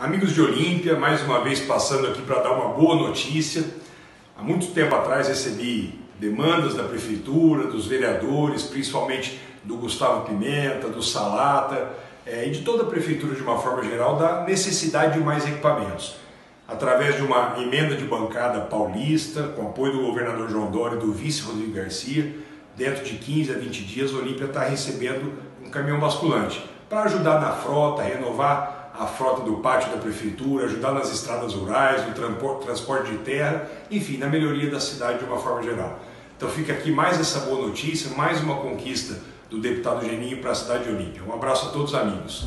Amigos de Olímpia, mais uma vez passando aqui para dar uma boa notícia. Há muito tempo atrás recebi demandas da prefeitura, dos vereadores, principalmente do Gustavo Pimenta, do Salata é, e de toda a prefeitura de uma forma geral, da necessidade de mais equipamentos. Através de uma emenda de bancada paulista, com apoio do governador João Dória e do vice Rodrigo Garcia, dentro de 15 a 20 dias, a Olímpia está recebendo um caminhão basculante para ajudar na frota, renovar a frota do pátio da prefeitura, ajudar nas estradas rurais, no transporte de terra, enfim, na melhoria da cidade de uma forma geral. Então fica aqui mais essa boa notícia, mais uma conquista do deputado Geninho para a cidade de Olímpia. Um abraço a todos amigos.